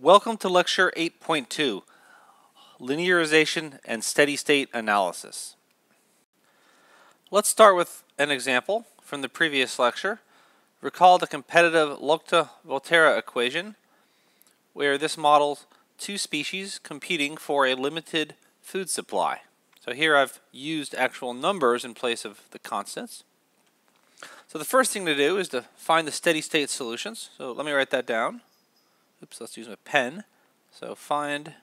Welcome to Lecture 8.2, Linearization and Steady State Analysis. Let's start with an example from the previous lecture. Recall the competitive Lotka-Volterra equation, where this models two species competing for a limited food supply. So here I've used actual numbers in place of the constants. So the first thing to do is to find the steady state solutions. So let me write that down. Oops, let's use my pen. So find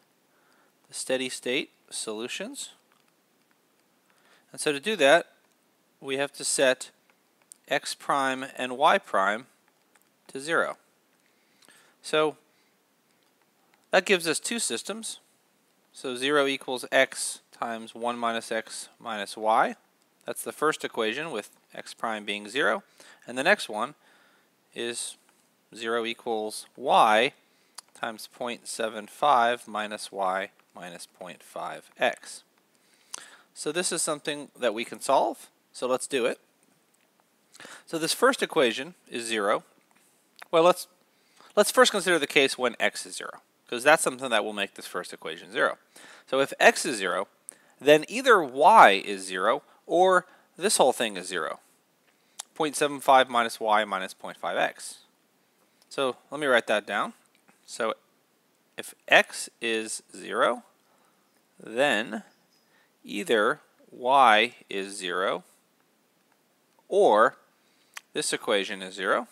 the steady state solutions. And so to do that, we have to set x prime and y prime to 0. So that gives us two systems. So 0 equals x times 1 minus x minus y. That's the first equation with x prime being 0. And the next one is 0 equals y times 0.75 minus y minus 0.5x. So this is something that we can solve. So let's do it. So this first equation is 0. Well, let's let's first consider the case when x is 0, because that's something that will make this first equation 0. So if x is 0, then either y is 0 or this whole thing is 0. 0.75 minus y minus 0.5x. So let me write that down. So if x is 0, then either y is 0 or this equation is 0.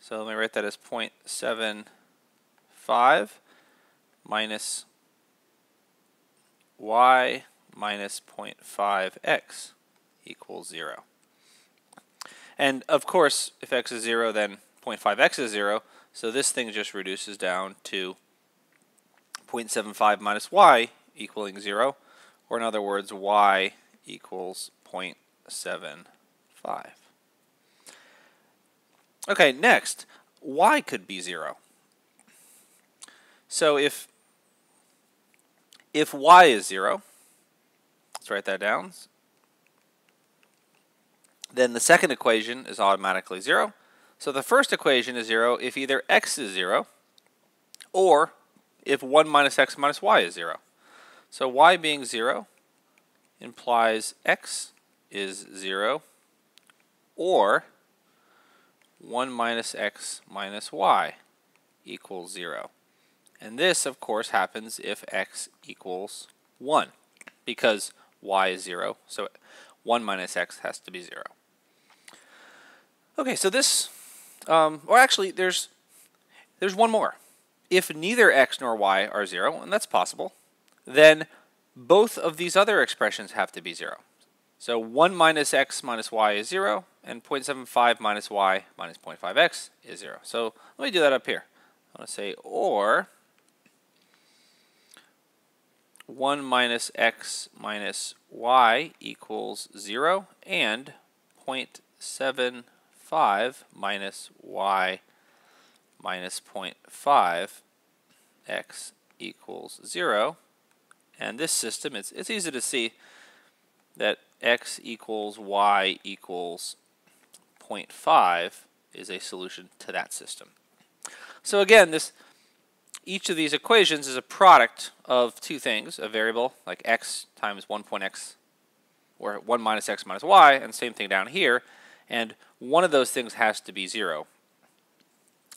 So let me write that as 0.75 minus y minus 0.5x equals 0. And of course, if x is 0, then 0.5x is 0, so this thing just reduces down to 0.75 minus y equaling 0, or in other words, y equals 0.75. Okay, next, y could be 0. So if if y is 0, let's write that down, then the second equation is automatically 0. So the first equation is 0 if either x is 0 or if 1 minus x minus y is 0. So y being 0 implies x is 0 or 1 minus x minus y equals 0. And this, of course, happens if x equals 1 because y is 0. So 1 minus x has to be 0. Okay, so this um, or actually, there's there's one more. If neither x nor y are 0, and that's possible, then both of these other expressions have to be 0. So 1 minus x minus y is 0, and 0.75 minus y minus 0.5x is 0. So let me do that up here. I want to say or 1 minus x minus y equals 0 and 0.7 5 minus y minus 0.5 x equals 0. And this system, it's, it's easy to see that x equals y equals 0.5 is a solution to that system. So again, this each of these equations is a product of two things, a variable like x times 1.x, or 1 minus x minus y, and same thing down here, and one of those things has to be 0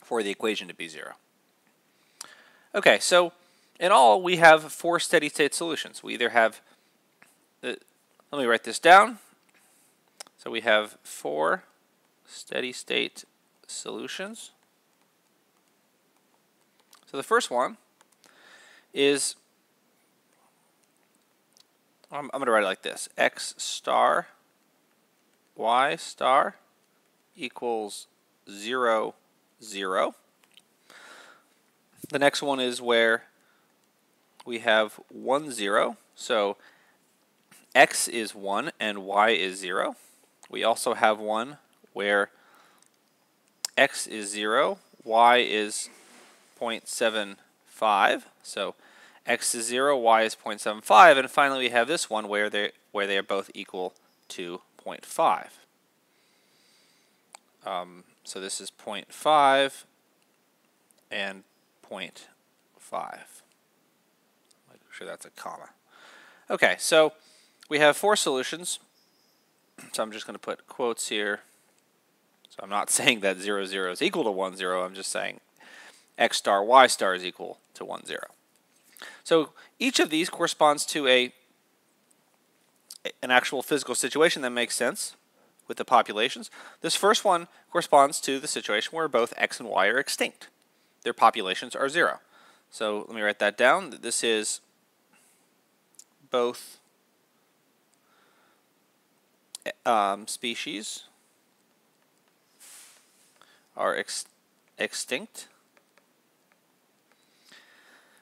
for the equation to be 0. Okay, so in all, we have four steady state solutions. We either have, the, let me write this down. So we have four steady state solutions. So the first one is, I'm, I'm going to write it like this, x star y star equals 0, 0. The next one is where we have 1, 0. So x is 1 and y is 0. We also have one where x is 0, y is 0.75. So x is 0, y is 0.75, and finally we have this one where they where they are both equal to 0.5. Um, so this is 0.5 and 0.5. Make sure that's a comma. Okay, so we have four solutions. So I'm just going to put quotes here. So I'm not saying that 0, 0 is equal to 1, 0. I'm just saying x star, y star is equal to 1, 0. So each of these corresponds to a an actual physical situation that makes sense with the populations. This first one corresponds to the situation where both x and y are extinct. Their populations are zero. So let me write that down. This is both um, species are ex extinct.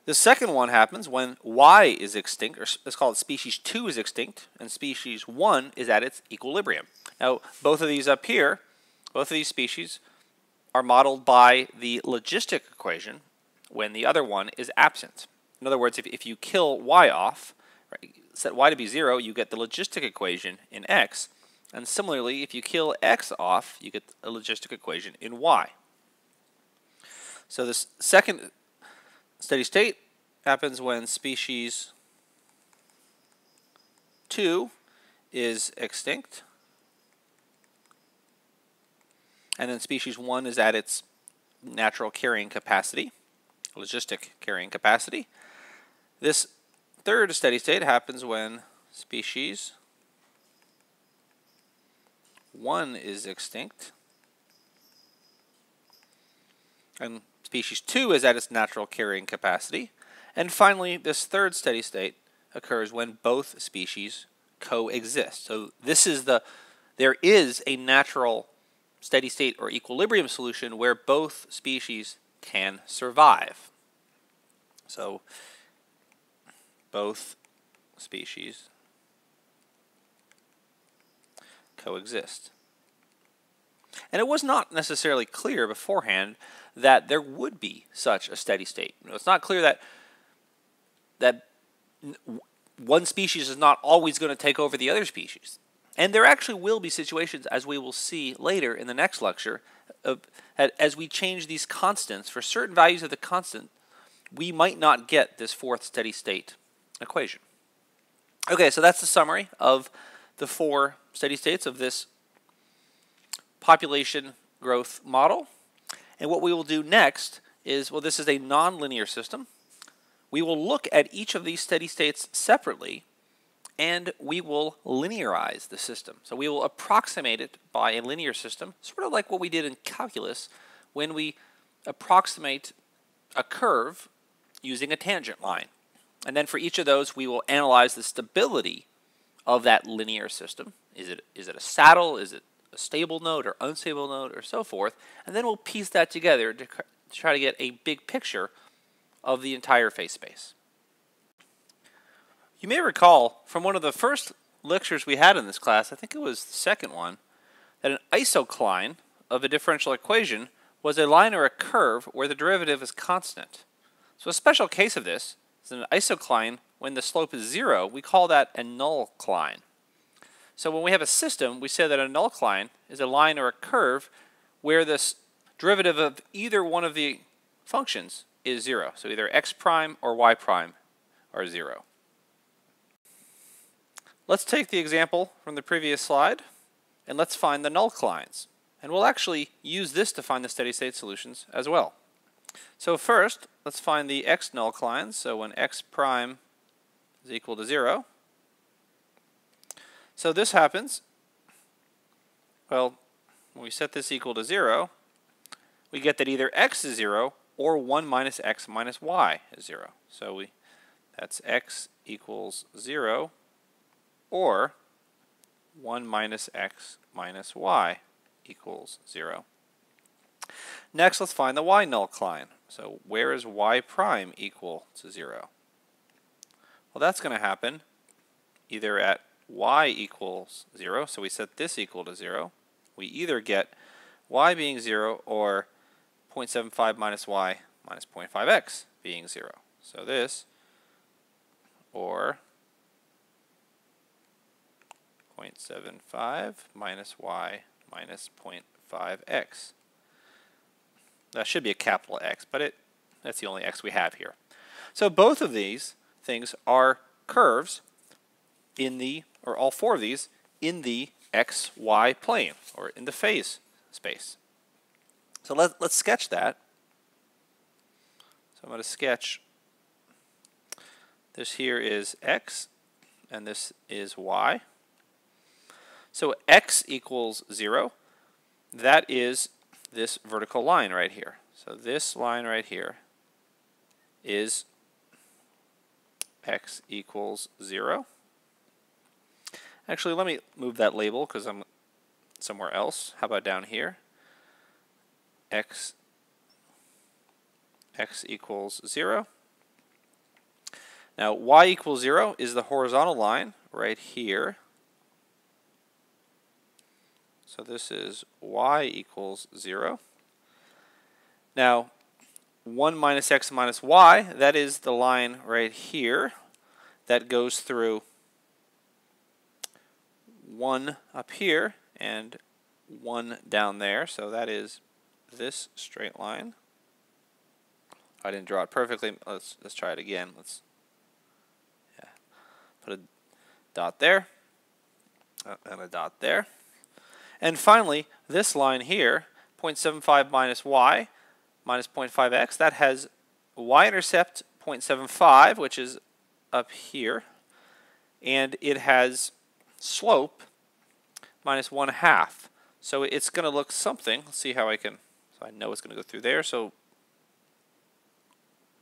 The second one happens when Y is extinct, or let's call it species 2 is extinct, and species 1 is at its equilibrium. Now, both of these up here, both of these species are modeled by the logistic equation when the other one is absent. In other words, if, if you kill Y off, right, set Y to be 0, you get the logistic equation in X. And similarly, if you kill X off, you get a logistic equation in Y. So this second Steady state happens when species 2 is extinct. And then species 1 is at its natural carrying capacity, logistic carrying capacity. This third steady state happens when species 1 is extinct. And Species 2 is at its natural carrying capacity. And finally, this third steady state occurs when both species coexist. So this is the, there is a natural steady state or equilibrium solution where both species can survive. So both species coexist. And it was not necessarily clear beforehand that there would be such a steady state. You know, it's not clear that that one species is not always going to take over the other species. And there actually will be situations, as we will see later in the next lecture, uh, as we change these constants for certain values of the constant, we might not get this fourth steady state equation. Okay, so that's the summary of the four steady states of this population growth model. And what we will do next is, well, this is a nonlinear system. We will look at each of these steady states separately, and we will linearize the system. So we will approximate it by a linear system, sort of like what we did in calculus when we approximate a curve using a tangent line. And then for each of those, we will analyze the stability of that linear system. Is it, is it a saddle? Is it a stable node or unstable node or so forth, and then we'll piece that together to try to get a big picture of the entire phase space. You may recall from one of the first lectures we had in this class, I think it was the second one, that an isocline of a differential equation was a line or a curve where the derivative is constant. So a special case of this is an isocline when the slope is zero, we call that a nullcline. So when we have a system, we say that a null nullcline is a line or a curve where the derivative of either one of the functions is 0. So either x prime or y prime are 0. Let's take the example from the previous slide and let's find the null nullclines. And we'll actually use this to find the steady state solutions as well. So first, let's find the x null nullclines. So when x prime is equal to 0, so this happens, well, when we set this equal to 0, we get that either x is 0 or 1 minus x minus y is 0. So we that's x equals 0 or 1 minus x minus y equals 0. Next, let's find the y null nullcline. So where is y prime equal to 0? Well, that's going to happen either at y equals 0, so we set this equal to 0, we either get y being 0 or 0.75 minus y minus 0.5x being 0. So this, or 0.75 minus y minus 0.5x. That should be a capital X, but it That's the only x we have here. So both of these things are curves in the, or all four of these, in the xy plane, or in the phase space. So let, let's sketch that. So I'm going to sketch this here is x, and this is y. So x equals 0. That is this vertical line right here. So this line right here is x equals 0. Actually, let me move that label because I'm somewhere else. How about down here? x x equals 0. Now, y equals 0 is the horizontal line right here. So this is y equals 0. Now, 1 minus x minus y, that is the line right here that goes through 1 up here and 1 down there. So that is this straight line. I didn't draw it perfectly. Let's let's try it again. Let's yeah, put a dot there uh, and a dot there. And finally, this line here, 0.75 minus y minus 0.5x, that has y-intercept 0.75, which is up here, and it has slope minus 1 half. So it's going to look something. Let's see how I can, so I know it's going to go through there. So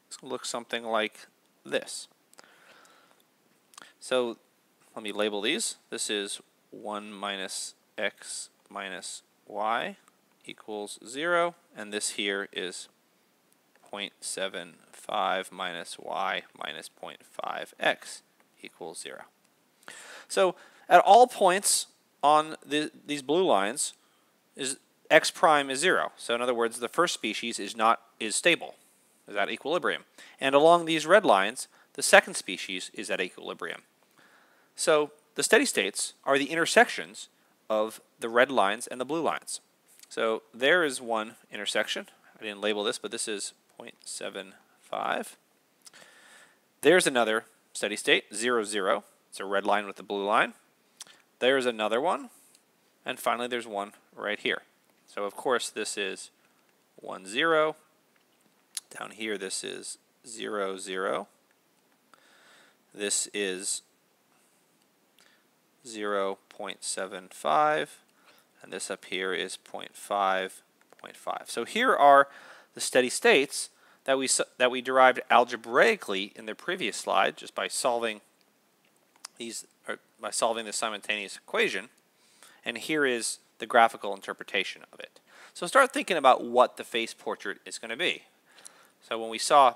it's going to look something like this. So let me label these. This is 1 minus x minus y equals 0, and this here is 0.75 minus y minus 0.5x equals 0. So at all points on the, these blue lines, is x prime is 0. So in other words, the first species is not is stable, is at equilibrium. And along these red lines, the second species is at equilibrium. So the steady states are the intersections of the red lines and the blue lines. So there is one intersection. I didn't label this, but this is 0.75. There's another steady state, 0, 0. It's a red line with a blue line. There's another one. And finally, there's one right here. So, of course, this is 1, 0. Down here, this is 0, 0. This is 0 0.75, and this up here is 0.5, 0.5. So here are the steady states that we, that we derived algebraically in the previous slide just by solving these, or by solving the simultaneous equation. And here is the graphical interpretation of it. So start thinking about what the phase portrait is going to be. So when we saw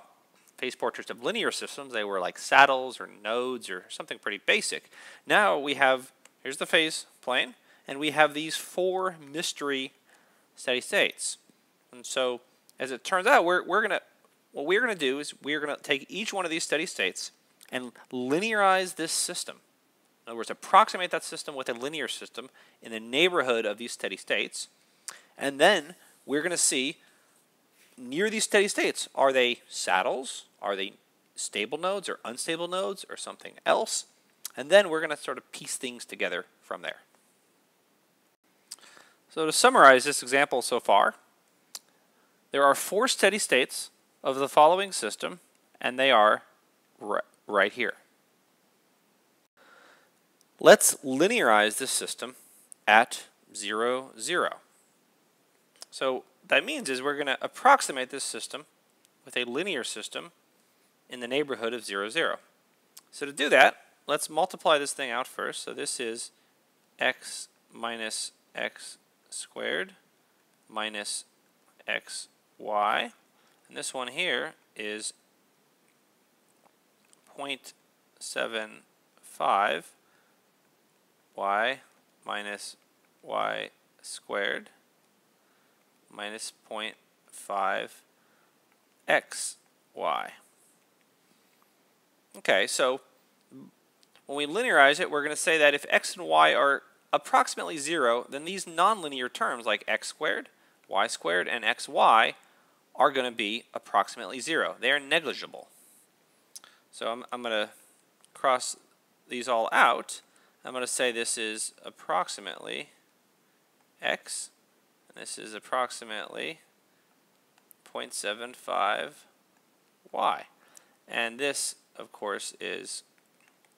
phase portraits of linear systems, they were like saddles or nodes or something pretty basic. Now we have Here's the phase plane, and we have these four mystery steady states. And so, as it turns out, we're, we're gonna what we're gonna do is we're gonna take each one of these steady states and linearize this system. In other words, approximate that system with a linear system in the neighborhood of these steady states, and then we're gonna see near these steady states are they saddles, are they stable nodes or unstable nodes or something else? And then we're going to sort of piece things together from there. So to summarize this example so far, there are four steady states of the following system, and they are right here. Let's linearize this system at 0, 0. So that means is we're going to approximate this system with a linear system in the neighborhood of 0, 0. So to do that, let's multiply this thing out first. So this is x minus x squared minus xy. And this one here is 0.75 y minus y squared minus 0.5 xy. Okay, so when we linearize it, we're going to say that if x and y are approximately 0, then these nonlinear terms like x squared, y squared, and xy are going to be approximately 0. They are negligible. So I'm, I'm going to cross these all out. I'm going to say this is approximately x, and this is approximately 0.75 y. And this, of course, is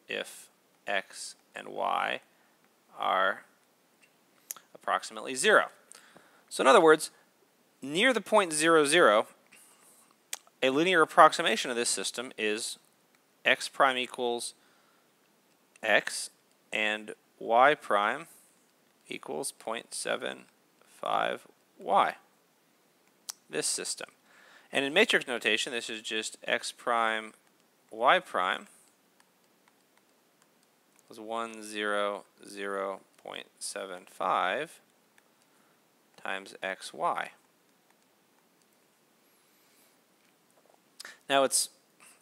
if x and y are approximately 0. So in other words, near the point 0, 0, a linear approximation of this system is x prime equals x and y prime equals 0.75y. This system. And in matrix notation, this is just x prime y prime was 1, 0, 0, 0.75 times xy. Now it's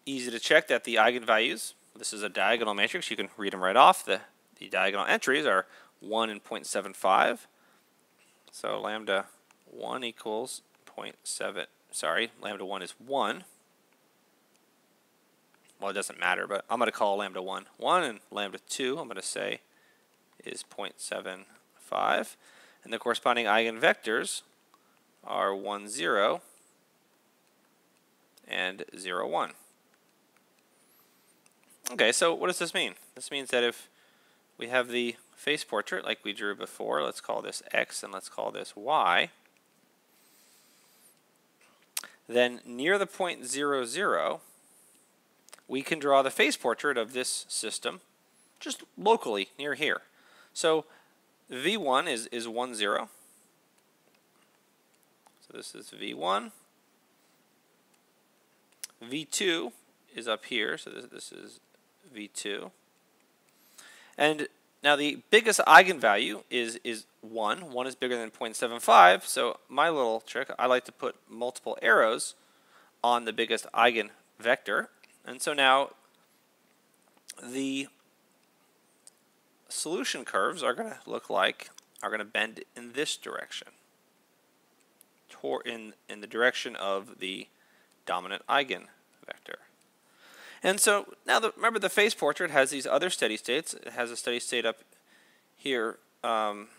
easy to check that the eigenvalues, this is a diagonal matrix, you can read them right off. The, the diagonal entries are 1 and 0.75. So lambda 1 equals 0.7, sorry, lambda 1 is 1. Well, it doesn't matter, but I'm going to call lambda 1 1, and lambda 2 I'm going to say is 0.75. And the corresponding eigenvectors are 1, 0 and 0, 1. Okay, so what does this mean? This means that if we have the phase portrait like we drew before, let's call this x and let's call this y, then near the point 0, 0, we can draw the phase portrait of this system just locally near here. So V1 is, is 1, 0. So this is V1. V2 is up here, so this, this is V2. And now the biggest eigenvalue is, is 1. 1 is bigger than 0.75, so my little trick, I like to put multiple arrows on the biggest eigenvector. And so now the solution curves are going to look like, are going to bend in this direction, in, in the direction of the dominant eigenvector. And so now the, remember the phase portrait has these other steady states. It has a steady state up here. Um,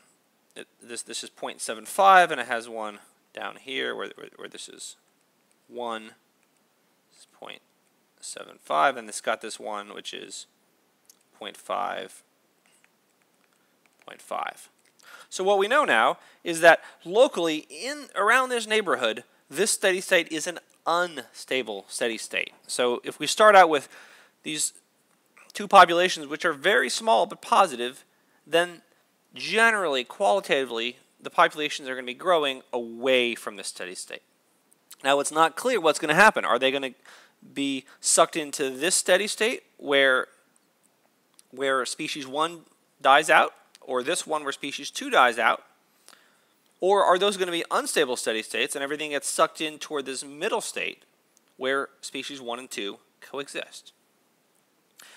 it, this, this is 0.75 and it has one down here where, where, where this is 1. This is 0.75 and it's got this one which is 0.5 0.5. So what we know now is that locally in around this neighborhood, this steady state is an unstable steady state. So if we start out with these two populations which are very small but positive, then generally, qualitatively, the populations are going to be growing away from the steady state. Now it's not clear what's going to happen. Are they going to be sucked into this steady state where where species 1 dies out or this one where species 2 dies out? Or are those going to be unstable steady states and everything gets sucked in toward this middle state where species 1 and 2 coexist?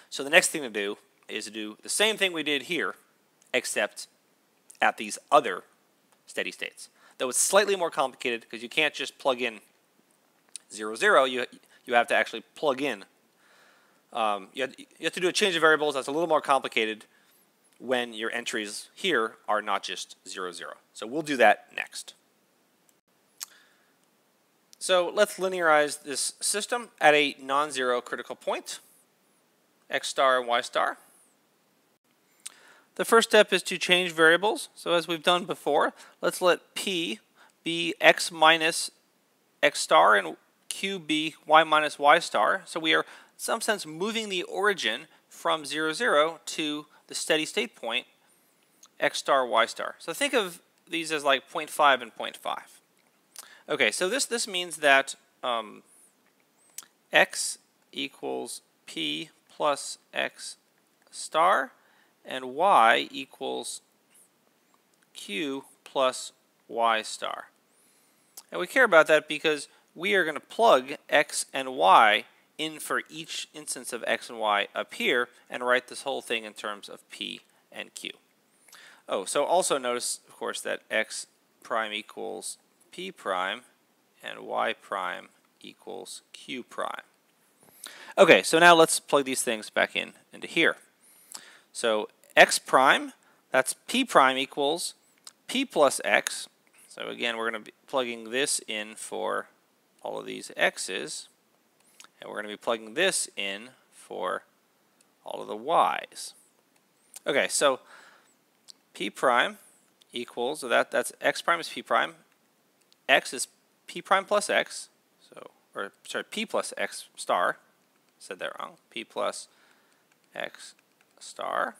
So the next thing to do is to do the same thing we did here, except at these other steady states. Though it's slightly more complicated because you can't just plug in 0, 0. You, you have to actually plug in. Um, you, have, you have to do a change of variables that's a little more complicated when your entries here are not just 0, 0. So we'll do that next. So let's linearize this system at a non-zero critical point, x star and y star. The first step is to change variables. So as we've done before, let's let p be x minus x star and q be y minus y star. So we are, in some sense, moving the origin from 0, 0 to the steady state point, x star, y star. So think of these as like 0.5 and 0.5. Okay, so this, this means that um, x equals p plus x star and y equals q plus y star. And we care about that because we are going to plug x and y in for each instance of x and y up here and write this whole thing in terms of p and q. Oh, so also notice, of course, that x prime equals p prime and y prime equals q prime. Okay, so now let's plug these things back in into here. So x prime, that's p prime equals p plus x. So again, we're going to be plugging this in for all of these x's. And we're going to be plugging this in for all of the y's. Okay, so p prime equals, so that, that's x prime is p prime, x is p prime plus x, so, or sorry, p plus x star, said that wrong, p plus x star,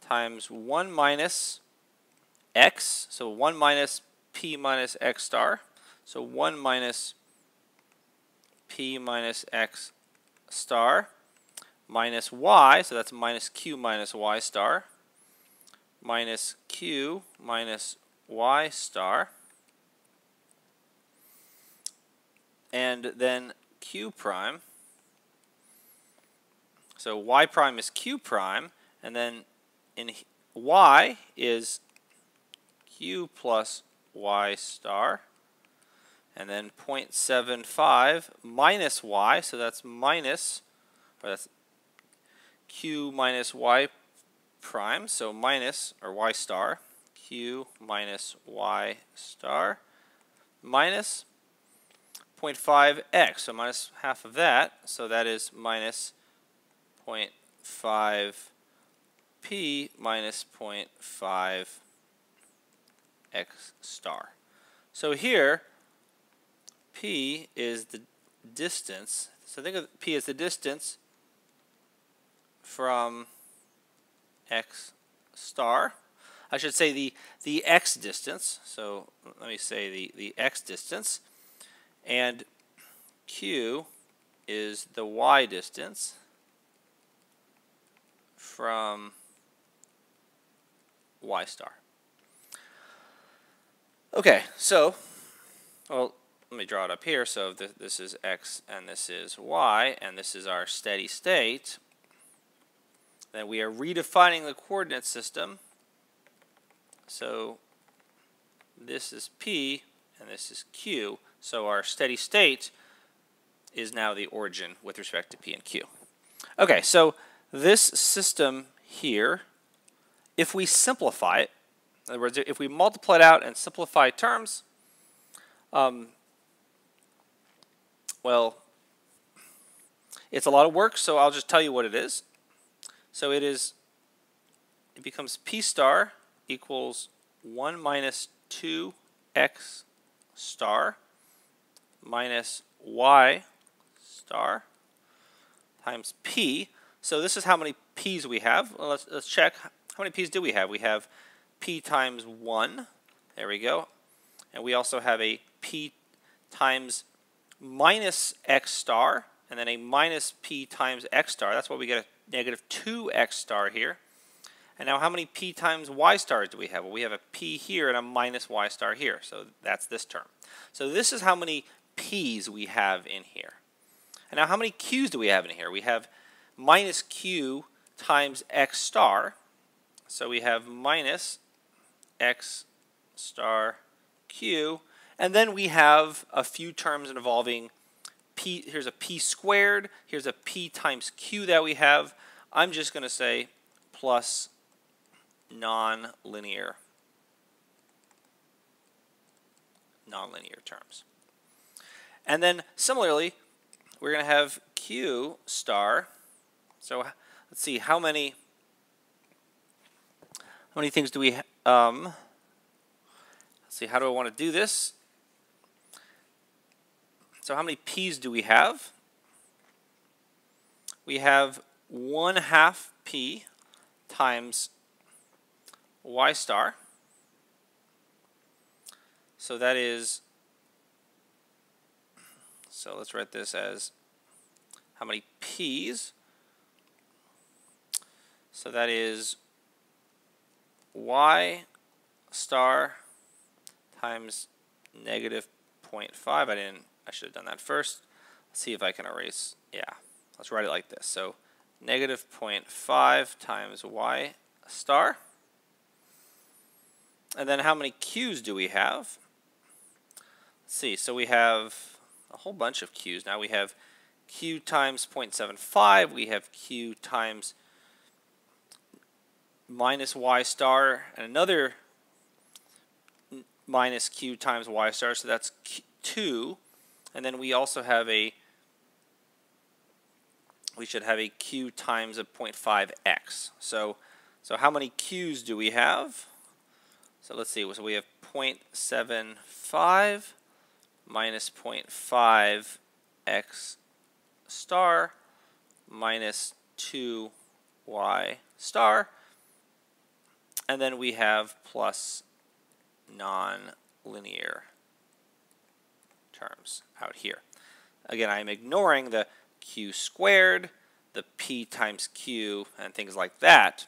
times 1 minus x, so 1 minus p minus x star, so 1 minus p minus x star minus y, so that's minus q minus y star, minus q minus y star, and then q prime. So y prime is q prime, and then in y is q plus y star, and then 0.75 minus y, so that's minus, or that's q minus y prime, so minus, or y star, q minus y star, minus 0.5x, so minus half of that, so that is minus 0.5 p minus 0.5 x star. So here, p is the distance, so think of p as the distance from x star. I should say the, the x distance. So let me say the, the x distance. And q is the y distance from y star. Okay, so, well, let me draw it up here. So th this is x and this is y, and this is our steady state. Then we are redefining the coordinate system. So this is P and this is Q. So our steady state is now the origin with respect to P and Q. Okay, so this system here, if we simplify it, in other words, if we multiply it out and simplify terms, um, well, it's a lot of work, so I'll just tell you what it is. So it is, it becomes P star equals 1 minus 2x star minus y star times P. So this is how many P's we have. Well, let's, let's check. How many P's do we have? We have P times 1. There we go. And we also have a P times minus x star, and then a minus P times x star. That's why we get a negative 2x star here. And now how many p times y stars do we have? Well, we have a p here and a minus y star here. So that's this term. So this is how many p's we have in here. And now how many q's do we have in here? We have minus q times x star. So we have minus x star q. And then we have a few terms involving p, here's a p squared, here's a p times q that we have. I'm just going to say plus nonlinear nonlinear terms. And then similarly, we're going to have q star. So let's see how many how many things do we um let's see how do I want to do this? So how many p's do we have? We have 1 half p times y star. So that is, so let's write this as how many p's. So that is y star times negative 0.5. I didn't I should have done that first. Let's see if I can erase. Yeah, let's write it like this. So negative 0.5 times y star. And then how many q's do we have? Let's let's see, so we have a whole bunch of q's. Now we have q times 0.75, we have q times minus y star, and another minus q times y star, so that's 2. And then we also have a, we should have a q times a 0.5x. So, so how many q's do we have? So let's see, so we have 0.75 minus 0.5 x star minus 2y star. And then we have plus non-linear terms out here. Again, I'm ignoring the q squared, the p times q, and things like that.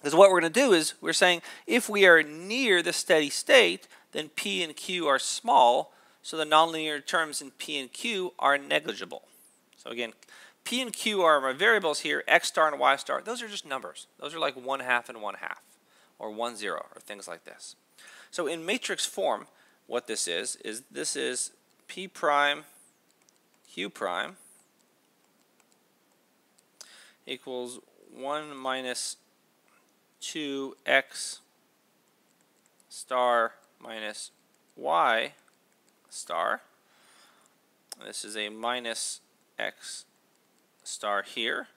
Because what we're going to do is we're saying if we are near the steady state, then p and q are small, so the nonlinear terms in p and q are negligible. So again, p and q are my variables here, x star and y star. Those are just numbers. Those are like 1 half and 1 half, or 1 0, or things like this. So in matrix form, what this is, is this is p prime q prime equals 1 minus 2x star minus y star. This is a minus x star here.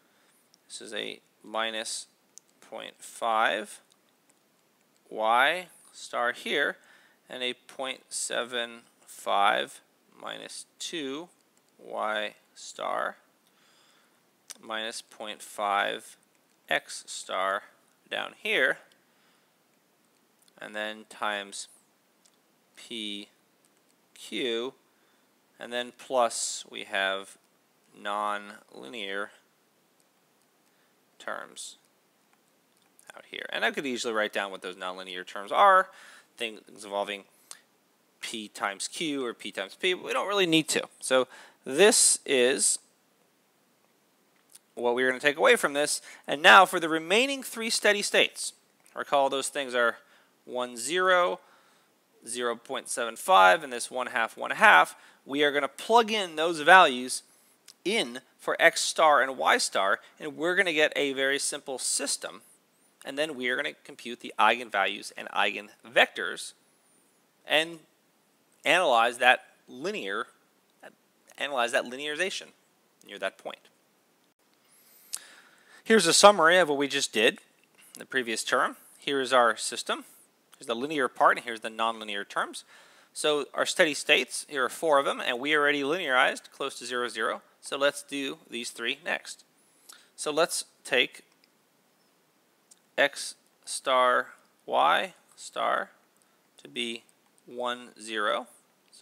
This is a minus 0.5 y star here and a 0.75 minus 2 y star minus 0.5 x star down here. And then times p q, and then plus we have non-linear terms out here. And I could easily write down what those nonlinear terms are, things involving p times q or p times p, but we don't really need to. So this is what we're going to take away from this. And now for the remaining three steady states, recall those things are 1, 0, 0.75 and this 1 half 1 half, we are going to plug in those values in for x star and y star, and we're going to get a very simple system. And then we are going to compute the eigenvalues and eigenvectors and analyze that linear, analyze that linearization near that point. Here's a summary of what we just did in the previous term. Here is our system. Here's the linear part, and here's the nonlinear terms. So our steady states, here are four of them, and we already linearized close to 0, 0. So let's do these three next. So let's take x star y star to be 1, 0.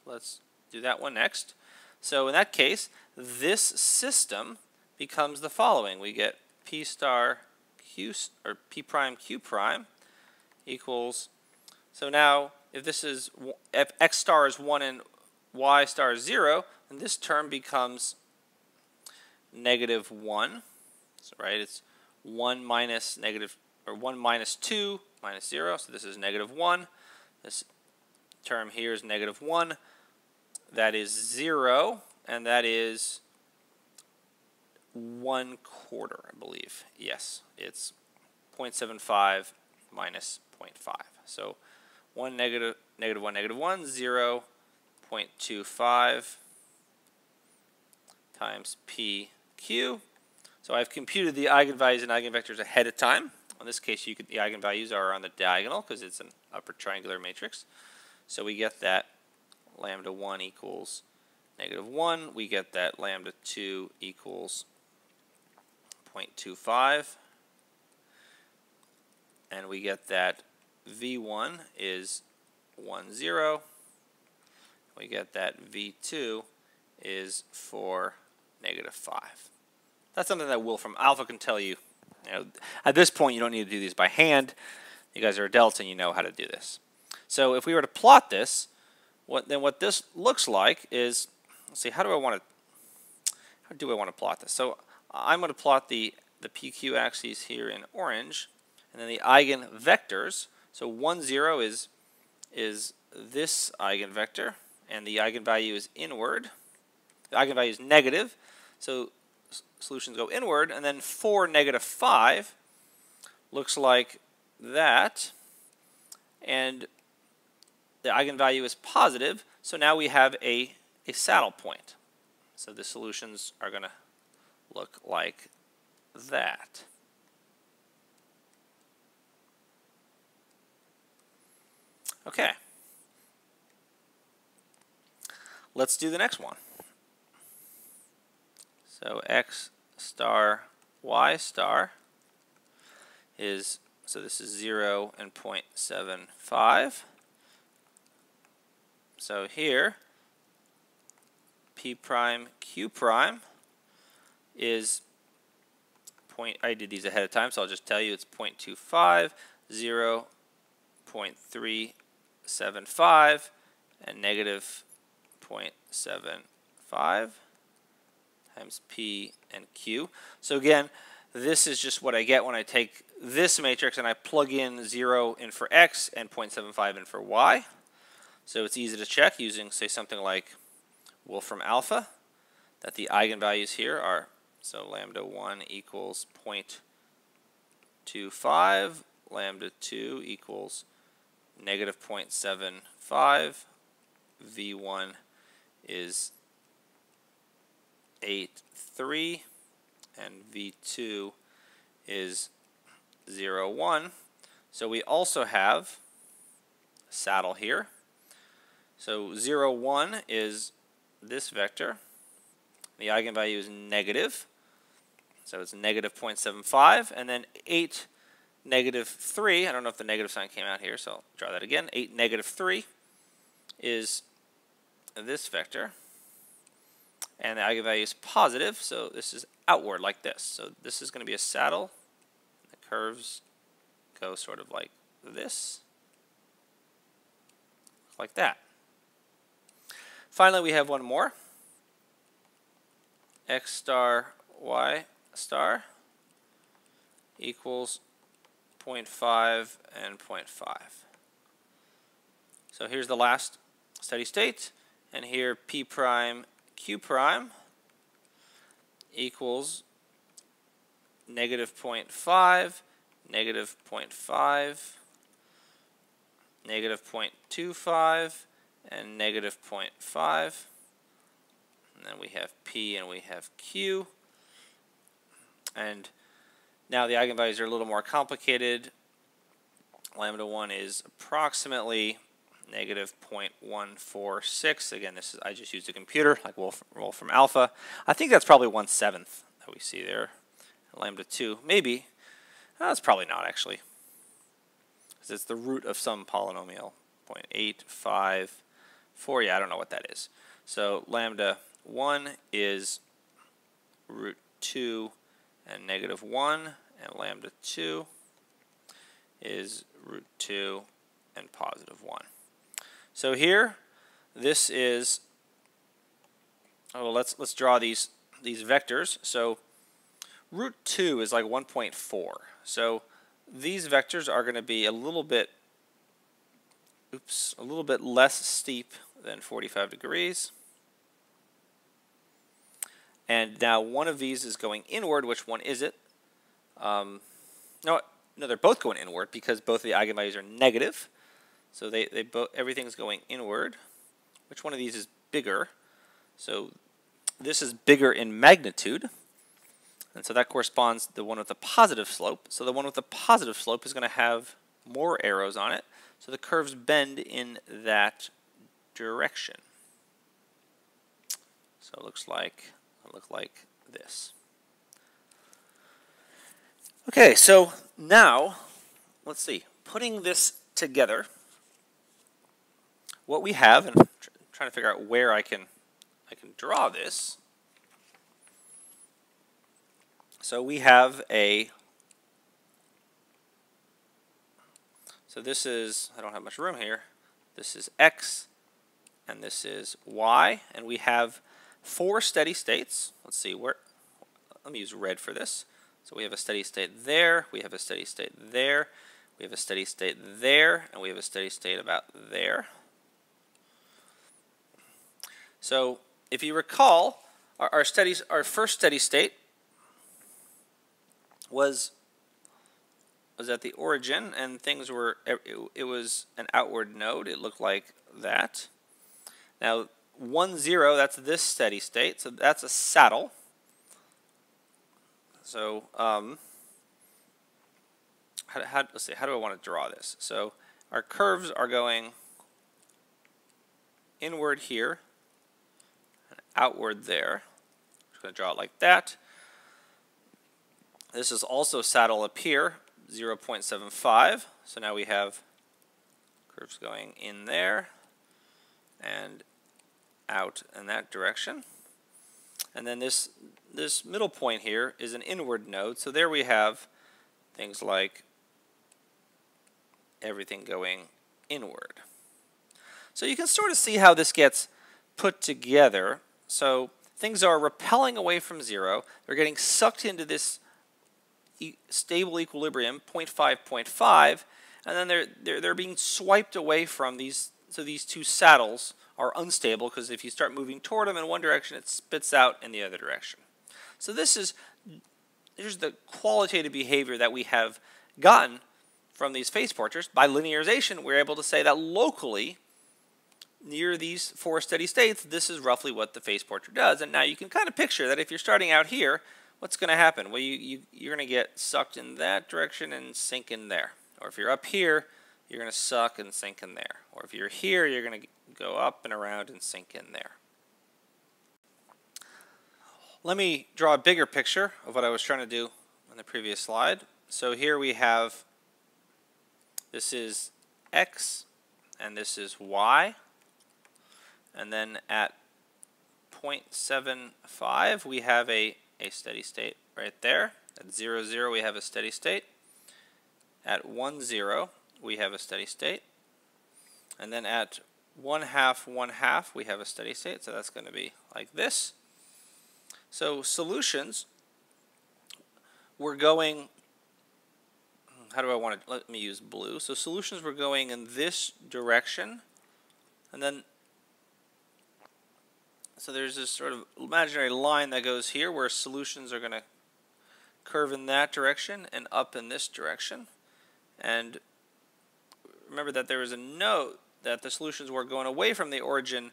Let's do that one next. So in that case, this system becomes the following. We get p star q, or p prime q prime equals so now, if this is if x star is 1 and y star is 0, then this term becomes negative 1. So, right, it's 1 minus negative, or 1 minus 2 minus 0, so this is negative 1. This term here is negative 1. That is 0, and that is 1 quarter, I believe. Yes, it's 0.75 minus 0.5. So 1 negative, negative 1, negative 1, 0 0.25 times PQ. So I've computed the eigenvalues and eigenvectors ahead of time. In this case, you could, the eigenvalues are on the diagonal because it's an upper triangular matrix. So we get that lambda 1 equals negative 1. We get that lambda 2 equals 0.25. And we get that V1 is 1, 0. We get that V2 is 4, negative 5. That's something that Wolfram Alpha can tell you. you know, at this point, you don't need to do these by hand. You guys are adults and you know how to do this. So if we were to plot this, what, then what this looks like is, let's see, how do I want to, how do I want to plot this? So I'm going to plot the, the PQ axes here in orange, and then the eigenvectors so 1, 0 is, is this eigenvector, and the eigenvalue is inward. The eigenvalue is negative, so solutions go inward, and then 4, negative 5 looks like that, and the eigenvalue is positive, so now we have a, a saddle point. So the solutions are going to look like that. Okay. Let's do the next one. So x star y star is, so this is 0 and 0.75. So here, p prime q prime is point, I did these ahead of time, so I'll just tell you it's 0.25, 0, 0.375, and negative 0.75 times P and Q. So again, this is just what I get when I take this matrix and I plug in 0 in for x and 0.75 in for y. So it's easy to check using, say, something like Wolfram alpha, that the eigenvalues here are, so lambda 1 equals 0.25, lambda 2 equals negative 0.75, v1 is 8, 3, and V2 is 0, 1. So we also have saddle here. So 0, 1 is this vector. The eigenvalue is negative. So it's negative 0.75. And then 8, negative 3. I don't know if the negative sign came out here, so I'll draw that again. 8, negative 3 is this vector and the eigenvalue is positive, so this is outward like this. So this is going to be a saddle. The curves go sort of like this, like that. Finally, we have one more. x star y star equals 0.5 and 0.5. So here's the last steady state, and here p prime q prime equals negative 0.5, negative 0.5, negative 0.25, and negative 0.5. And then we have P and we have Q. And now the eigenvalues are a little more complicated. Lambda 1 is approximately negative 0.146. Again, this is I just used a computer, like Wolf, Wolfram Alpha. I think that's probably 1 seventh that we see there. Lambda 2, maybe. Uh, that's probably not, actually. Because it's the root of some polynomial. 0.854, yeah, I don't know what that is. So lambda 1 is root 2 and negative 1, and lambda 2 is root 2 and positive 1. So here, this is, oh, let's, let's draw these, these vectors. So root 2 is like 1.4. So these vectors are going to be a little bit, oops, a little bit less steep than 45 degrees. And now one of these is going inward. Which one is it? Um, no, no, they're both going inward because both of the eigenvalues are negative. So they, they both everything's going inward. Which one of these is bigger? So this is bigger in magnitude. And so that corresponds to the one with the positive slope. So the one with the positive slope is going to have more arrows on it. So the curves bend in that direction. So it looks like it look like this. Okay, so now let's see. Putting this together, what we have, and I'm trying to figure out where I can, I can draw this. So we have a, so this is, I don't have much room here, this is x, and this is y, and we have four steady states. Let's see, where, let me use red for this. So we have a steady state there, we have a steady state there, we have a steady state there, and we have a steady state about there. So if you recall, our, our studies, our first steady state was was at the origin, and things were it, it was an outward node. It looked like that. Now one zero, that's this steady state, so that's a saddle. So um, how, how, let's see, how do I want to draw this? So our curves are going inward here and outward there. I'm just going to draw it like that. This is also saddle up here, 0.75. So now we have curves going in there and out in that direction. And then this, this middle point here is an inward node. So there we have things like everything going inward. So you can sort of see how this gets put together. So things are repelling away from zero. They're getting sucked into this e stable equilibrium, 0.5, 0.5, and then they're, they're, they're being swiped away from these, so these two saddles are unstable because if you start moving toward them in one direction, it spits out in the other direction. So this is, here's the qualitative behavior that we have gotten from these phase portraits, by linearization, we're able to say that locally, near these four steady states, this is roughly what the phase portrait does. And now you can kind of picture that if you're starting out here, what's going to happen? Well, you, you, you're going to get sucked in that direction and sink in there. Or if you're up here, you're going to suck and sink in there. Or if you're here, you're going to go up and around and sink in there. Let me draw a bigger picture of what I was trying to do on the previous slide. So here we have this is x and this is y. And then at 0.75 we have a, a steady state right there. At 0, 0 we have a steady state. At 1, 0 we have a steady state. And then at 1 half, 1 half we have a steady state. So that's going to be like this. So solutions, we're going how do I want to, let me use blue. So solutions were going in this direction. And then, so there's this sort of imaginary line that goes here where solutions are going to curve in that direction and up in this direction. And remember that there was a node that the solutions were going away from the origin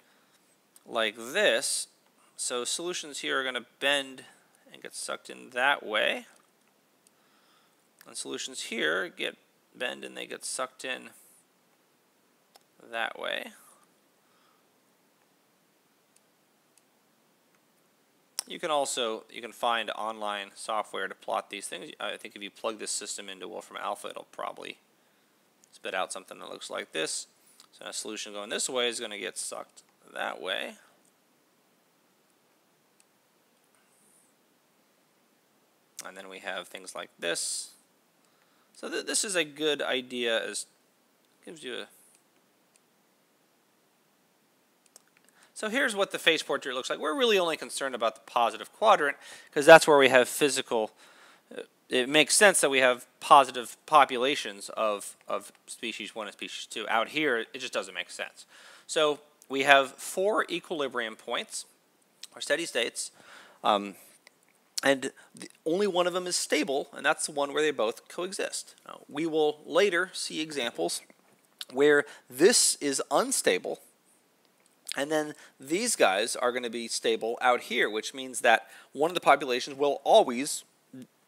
like this. So solutions here are going to bend and get sucked in that way. And solutions here get bend and they get sucked in that way. You can also you can find online software to plot these things. I think if you plug this system into Wolfram Alpha, it'll probably spit out something that looks like this. So a solution going this way is going to get sucked that way. And then we have things like this. So th this is a good idea as gives you a So here's what the phase portrait looks like. We're really only concerned about the positive quadrant because that's where we have physical it makes sense that we have positive populations of, of species 1 and species 2. Out here, it just doesn't make sense. So we have four equilibrium points, or steady states. Um, and the, only one of them is stable, and that's the one where they both coexist. Now, we will later see examples where this is unstable, and then these guys are going to be stable out here, which means that one of the populations will always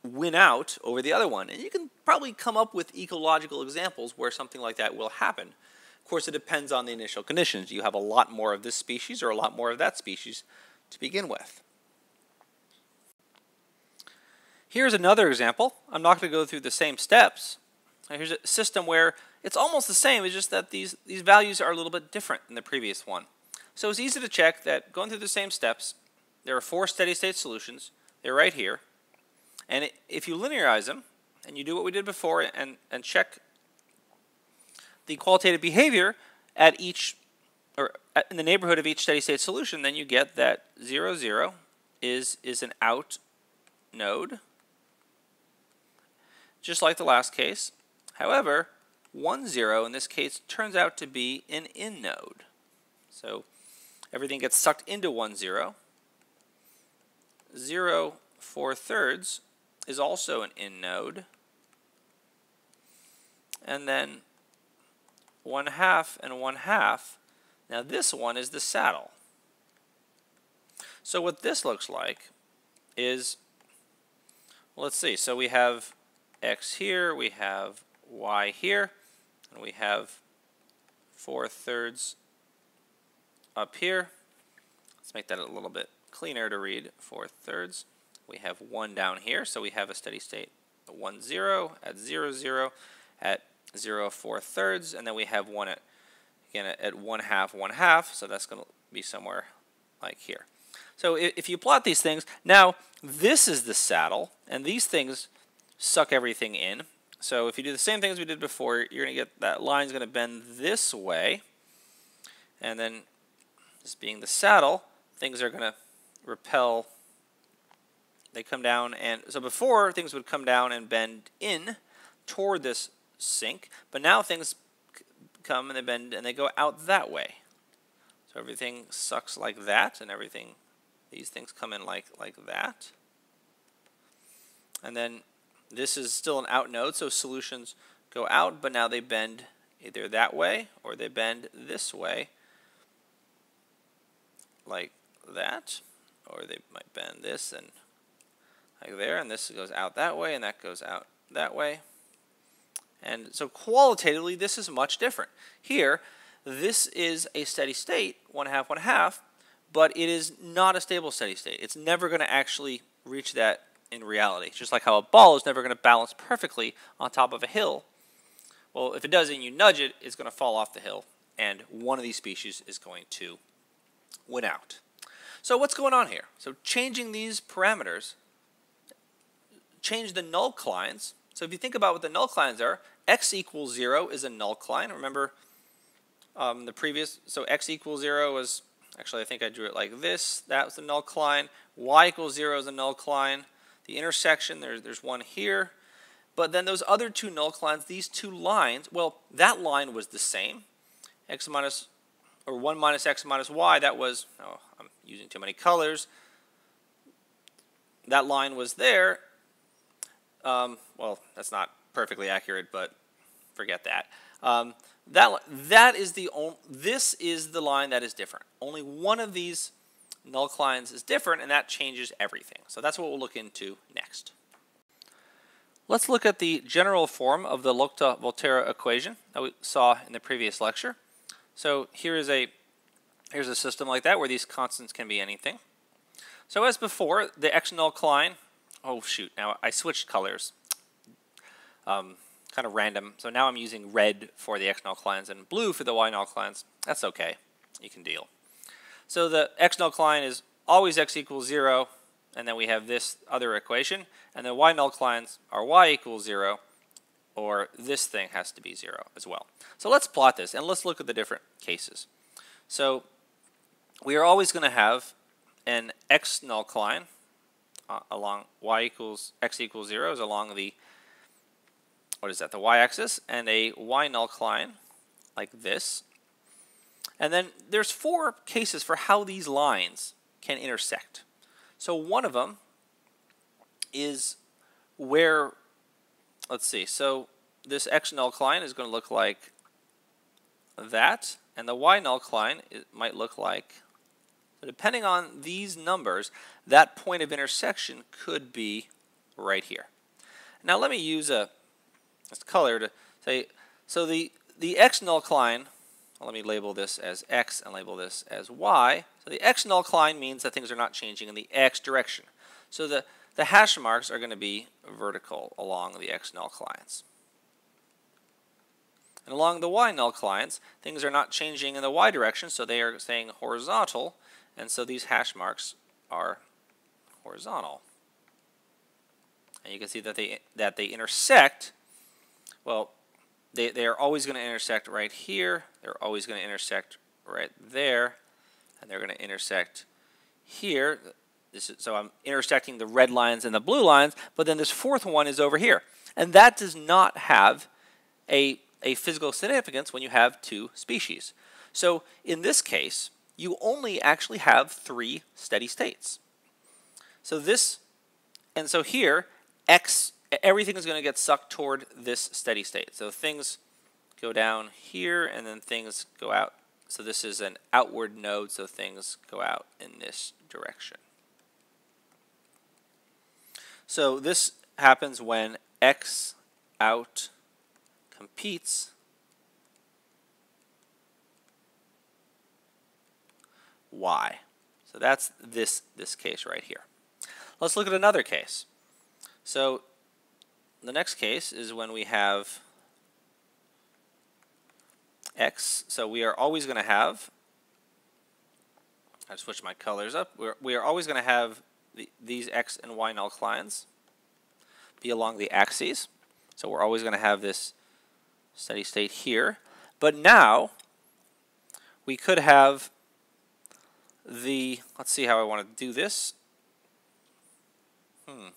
win out over the other one. And you can probably come up with ecological examples where something like that will happen. Of course, it depends on the initial conditions. You have a lot more of this species or a lot more of that species to begin with. Here's another example. I'm not going to go through the same steps. Here's a system where it's almost the same, it's just that these, these values are a little bit different than the previous one. So it's easy to check that going through the same steps, there are four steady state solutions. They're right here. And if you linearize them, and you do what we did before and, and check the qualitative behavior at each, or in the neighborhood of each steady state solution, then you get that 0, 0 is, is an out node just like the last case. However, 1, 0 in this case turns out to be an in node. So everything gets sucked into 1, 0. 0, 4 thirds is also an in node. And then 1 half and 1 half. Now this one is the saddle. So what this looks like is, let's see, so we have x here, we have y here, and we have 4 thirds up here. Let's make that a little bit cleaner to read 4 thirds. We have 1 down here, so we have a steady state 1, 0 at 0, 0 at 0, 4 thirds, and then we have 1 at, again, at 1 half, 1 half, so that's going to be somewhere like here. So if you plot these things, now this is the saddle, and these things suck everything in. So if you do the same thing as we did before, you're going to get that line's going to bend this way, and then this being the saddle, things are going to repel. They come down, and so before things would come down and bend in toward this sink, but now things come and they bend and they go out that way. So everything sucks like that, and everything, these things come in like, like that. And then this is still an out node, so solutions go out, but now they bend either that way or they bend this way, like that, or they might bend this and like there, and this goes out that way, and that goes out that way. And so qualitatively, this is much different. Here, this is a steady state, one half, one half, but it is not a stable steady state. It's never going to actually reach that in reality. Just like how a ball is never going to balance perfectly on top of a hill. Well, if it does and you nudge it, it's going to fall off the hill, and one of these species is going to win out. So what's going on here? So changing these parameters, change the nullclines. So if you think about what the nullclines are, x equals 0 is a nullcline. Remember um, the previous, so x equals 0 was, actually I think I drew it like this. That was the nullcline. y equals 0 is a nullcline. The intersection, there's, there's one here. But then those other two nullclines, these two lines, well, that line was the same. x minus, or 1 minus x minus y, that was, oh, I'm using too many colors. That line was there. Um, well, that's not perfectly accurate, but forget that. Um, that that is the only, this is the line that is different. Only one of these null nullclines is different, and that changes everything. So that's what we'll look into next. Let's look at the general form of the Lotka-Volterra equation that we saw in the previous lecture. So here is a here's a system like that where these constants can be anything. So as before, the x null nullcline, oh shoot, now I switched colors. Um, kind of random. So now I'm using red for the x nullclines and blue for the y nullclines. That's okay. You can deal. So the x nullcline is always x equals 0, and then we have this other equation. And the y nullclines are y equals 0, or this thing has to be 0 as well. So let's plot this, and let's look at the different cases. So we are always going to have an x nullcline uh, along y equals x equals 0 is along the what is that the y-axis and a y nullcline like this and then there's four cases for how these lines can intersect. So one of them is where, let's see, so this x nullcline is going to look like that, and the y nullcline it might look like, depending on these numbers, that point of intersection could be right here. Now let me use a, a color to say, so the, the x nullcline let me label this as x and label this as y. So the x nullcline means that things are not changing in the x direction. So the, the hash marks are going to be vertical along the x nullclines. And along the y nullclines, things are not changing in the y direction, so they are staying horizontal, and so these hash marks are horizontal. And you can see that they that they intersect. Well, they, they are always going to intersect right here. They're always going to intersect right there. And they're going to intersect here. So I'm intersecting the red lines and the blue lines, but then this fourth one is over here. And that does not have a, a physical significance when you have two species. So in this case, you only actually have three steady states. So this, and so here, x, everything is going to get sucked toward this steady state. So things go down here, and then things go out. So this is an outward node, so things go out in this direction. So this happens when x out competes y. So that's this, this case right here. Let's look at another case. So the next case is when we have x. So we are always going to have, I switch my colors up, we're, we are always going to have the, these x and y nullclines be along the axes. So we're always going to have this steady state here. But now we could have the, let's see how I want to do this. Hmm.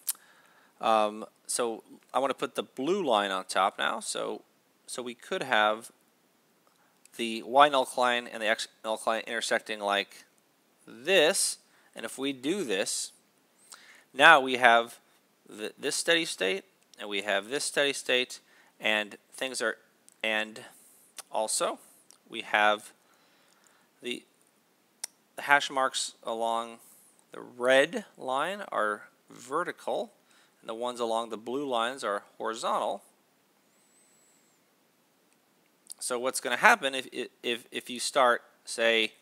Um, so I want to put the blue line on top now. So, so we could have the y null line and the x null line intersecting like this. And if we do this, now we have this steady state and we have this steady state and things are and also we have the the hash marks along the red line are vertical and the ones along the blue lines are horizontal so what's going to happen if, if, if you start say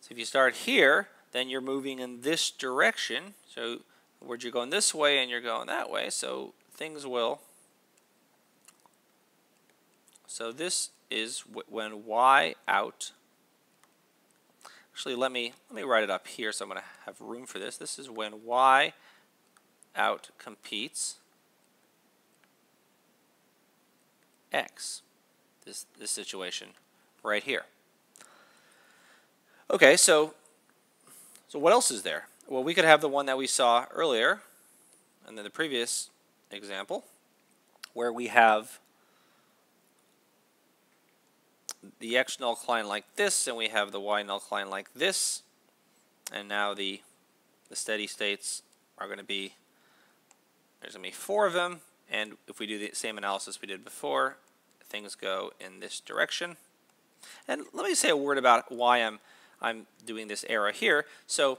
so if you start here then you're moving in this direction so where'd you're going this way and you're going that way so things will. So this is when y out. Actually, let me let me write it up here so I'm going to have room for this. This is when y out competes x. This this situation right here. Okay, so so what else is there? Well, we could have the one that we saw earlier and then the previous example where we have the x null line like this and we have the y null line like this. And now the the steady states are going to be there's going to be four of them. And if we do the same analysis we did before things go in this direction. And let me say a word about why I'm I'm doing this arrow here. So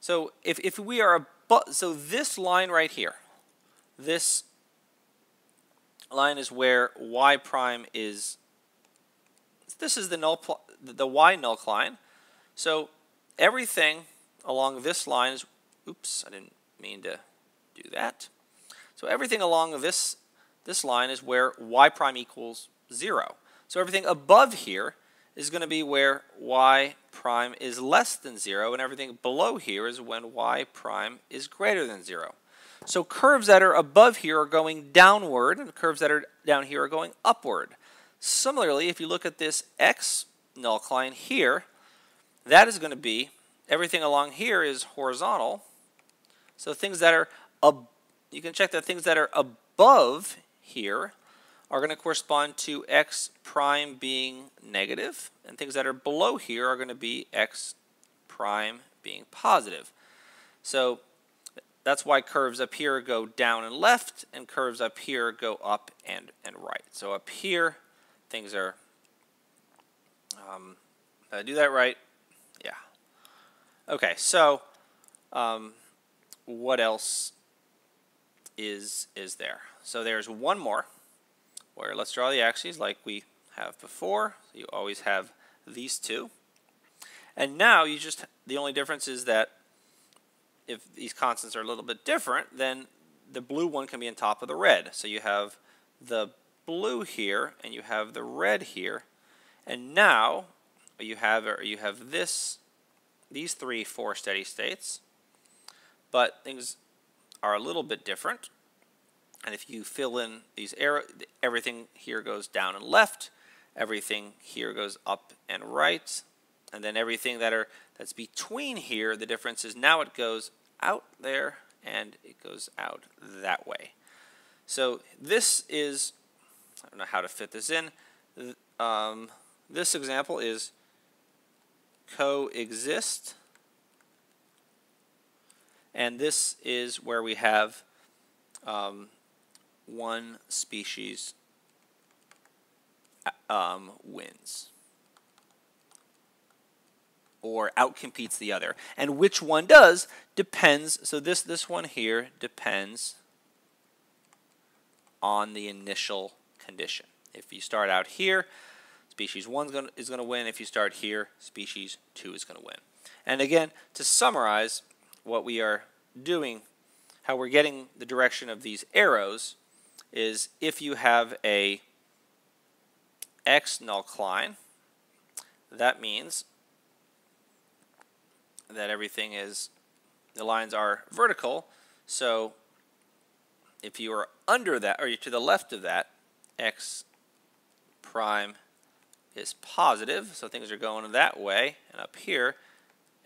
so if, if we are above so this line right here this line is where y prime is, this is the null, the y null line. So everything along this line is, oops, I didn't mean to do that. So everything along this, this line is where y prime equals 0. So everything above here is going to be where y prime is less than 0, and everything below here is when y prime is greater than 0. So curves that are above here are going downward, and curves that are down here are going upward. Similarly, if you look at this x null line here, that is going to be, everything along here is horizontal. So things that are, ab you can check that things that are above here are going to correspond to x prime being negative, and things that are below here are going to be x prime being positive. So that's why curves up here go down and left, and curves up here go up and, and right. So up here, things are, um, did I do that right? Yeah. Okay, so um, what else is, is there? So there's one more, where let's draw the axes like we have before. So you always have these two. And now you just, the only difference is that if these constants are a little bit different, then the blue one can be on top of the red. So you have the blue here and you have the red here. And now you have you have this these three four steady states. But things are a little bit different. And if you fill in these arrows, everything here goes down and left, everything here goes up and right, and then everything that are that's between here, the difference is now it goes out there and it goes out that way. So this is, I don't know how to fit this in. Um, this example is coexist. And this is where we have um, one species um, wins or outcompetes the other. And which one does depends, so this, this one here depends on the initial condition. If you start out here, species 1 gonna, is going to win. If you start here, species 2 is going to win. And again, to summarize what we are doing, how we're getting the direction of these arrows is if you have a X null nullcline, that means that everything is, the lines are vertical. So if you are under that, or you're to the left of that, x prime is positive, so things are going that way. And up here,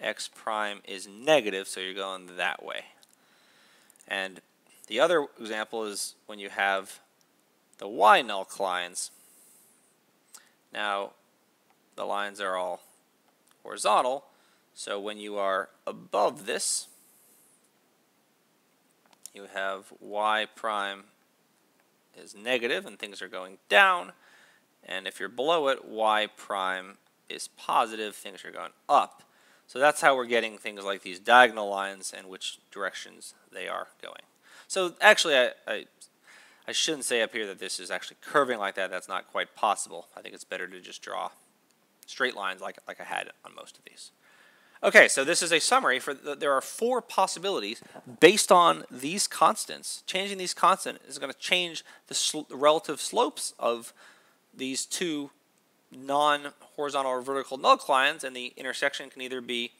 x prime is negative, so you're going that way. And the other example is when you have the y null lines. Now, the lines are all horizontal, so when you are above this, you have y prime is negative and things are going down. And if you're below it, y prime is positive, things are going up. So that's how we're getting things like these diagonal lines and which directions they are going. So actually, I, I, I shouldn't say up here that this is actually curving like that. That's not quite possible. I think it's better to just draw straight lines like, like I had on most of these. Okay, so this is a summary for the, there are four possibilities based on these constants. Changing these constants is going to change the sl relative slopes of these two non-horizontal or vertical null nullclines, and the intersection can either be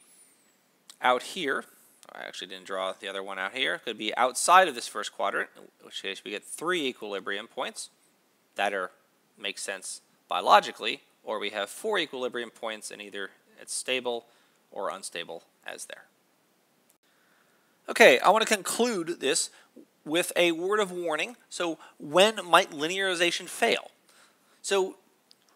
out here. I actually didn't draw the other one out here. It could be outside of this first quadrant, in which case we get three equilibrium points that are make sense biologically, or we have four equilibrium points and either it's stable or unstable as there. Okay, I want to conclude this with a word of warning. So when might linearization fail? So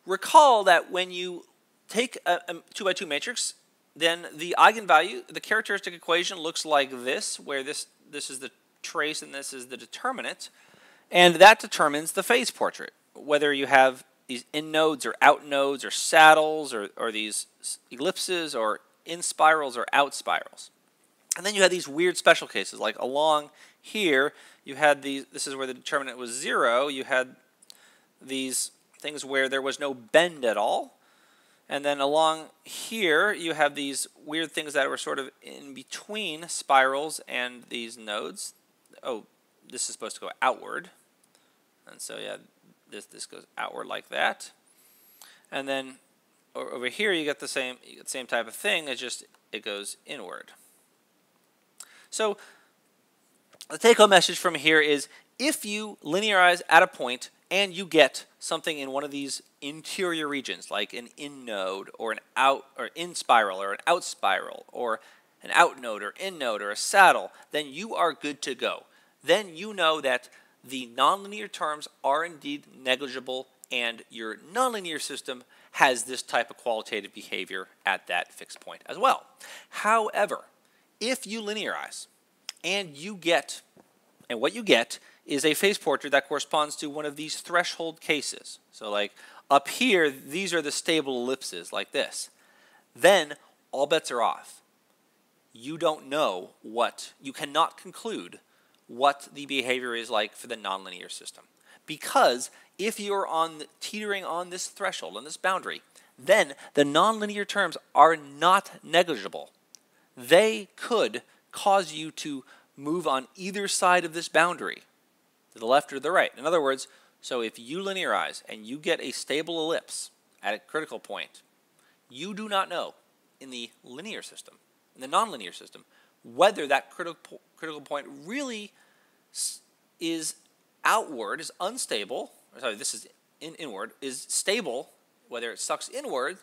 recall that when you take a, 2 by 2 matrix, then the eigenvalue, the characteristic equation looks like this, where this, this is the trace and this is the determinant, and that determines the phase portrait. Whether you have these in nodes or out nodes or saddles or, or these ellipses or in spirals or out spirals. And then you had these weird special cases, like along here, you had these, this is where the determinant was zero, you had these things where there was no bend at all. And then along here, you have these weird things that were sort of in between spirals and these nodes. Oh, this is supposed to go outward. And so, yeah, this, this goes outward like that. And then over here you get the same get the same type of thing. It's just it goes inward. So the take-home message from here is if you linearize at a point and you get something in one of these interior regions, like an in node or an out or in spiral or an out spiral or an out node or in node or a saddle, then you are good to go. Then you know that the nonlinear terms are indeed negligible and your nonlinear system has this type of qualitative behavior at that fixed point as well. However, if you linearize and you get, and what you get is a phase portrait that corresponds to one of these threshold cases. So like up here, these are the stable ellipses like this. Then all bets are off. You don't know what, you cannot conclude what the behavior is like for the nonlinear system. Because if you're on teetering on this threshold, on this boundary, then the nonlinear terms are not negligible. They could cause you to move on either side of this boundary, to the left or the right. In other words, so if you linearize and you get a stable ellipse at a critical point, you do not know in the linear system, in the nonlinear system, whether that critical, critical point really is outward, is unstable, sorry, this is in, inward, is stable, whether it sucks inward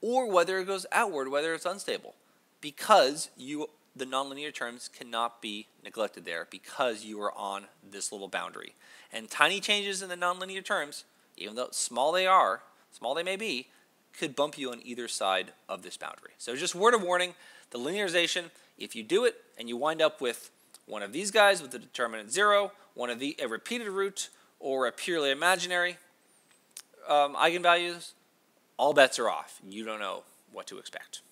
or whether it goes outward, whether it's unstable, because you the nonlinear terms cannot be neglected there because you are on this little boundary. And tiny changes in the nonlinear terms, even though small they are, small they may be, could bump you on either side of this boundary. So just word of warning, the linearization, if you do it and you wind up with one of these guys with the determinant zero, one of the a repeated root, or a purely imaginary um, eigenvalues, all bets are off. You don't know what to expect.